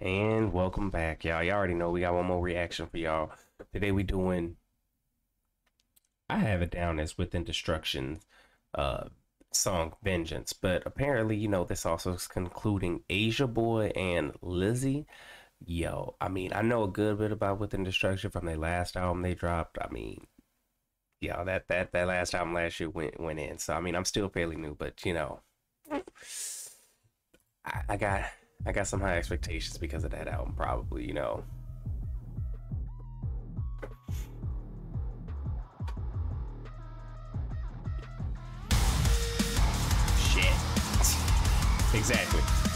And welcome back, y'all. Y'all already know we got one more reaction for y'all. Today we doing I have it down as within destruction uh song Vengeance, but apparently, you know, this also is concluding Asiaboy and Lizi. Yo, I mean, I know a good bit about Within Destruction from their last album they dropped. I mean, yeah, that that that last album last year went went in. So I mean, I'm still fairly new, but you know, I, I got I got some high expectations because of that album. Probably, you know. Shit. Exactly.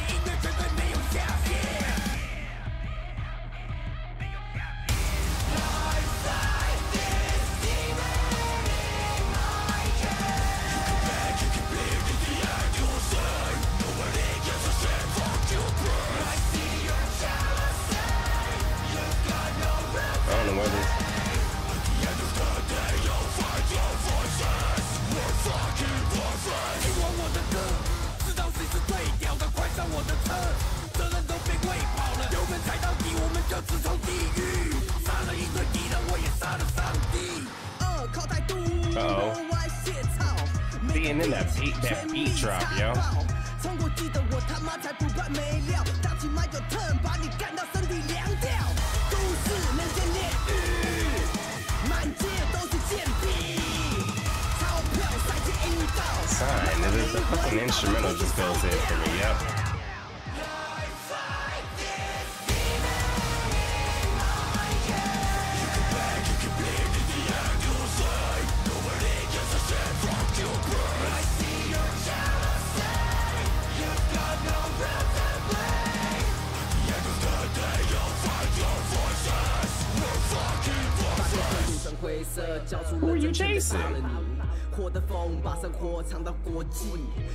态度， Uh-oh. 外泄操。 Being in that beat- that beat drop, yo. 冲过记得我他妈才不怕没料，打起麦就 turn，把你干到身体凉掉。都市人间炼狱，满街都是贱币，钞票塞进阴道。 Fine. The, the fucking instrumental just goes in for me. Yep. Who are you chasing? 火的风把生活藏到国际，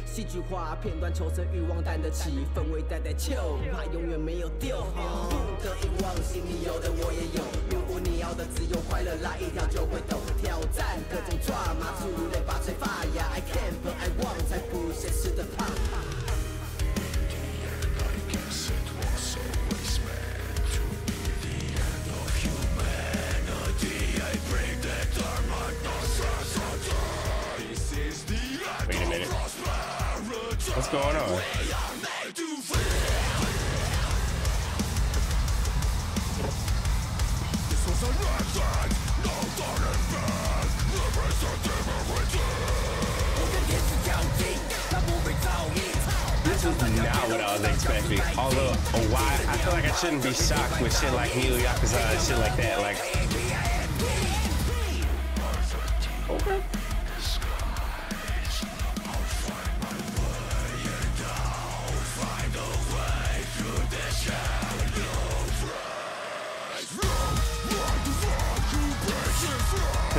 戏剧化片段，求生欲望担得起，氛围带带秋，怕永远没有丢。不得遗忘，心你有的我也有。如果你要的只有快乐，来一条就会懂。挑战各种抓 What's going on? This is not what I was expecting. Although, oh, why? I feel like I shouldn't be shocked with shit like Neo Yakuza and shit like that. Like, okay.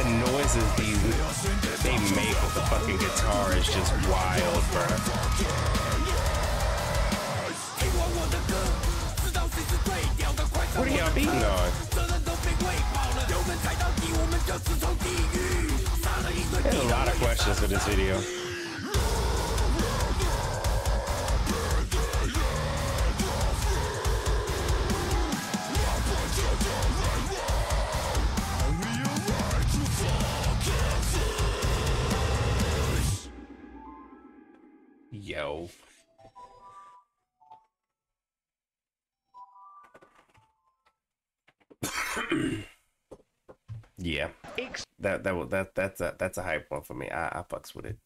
Noises these they make with the fucking guitar is just wild, bruh. What are y'all beating on? There's a lot of questions for this video. Yo. yeah. That that that that's a that's a hype one for me. I, I fucks with it.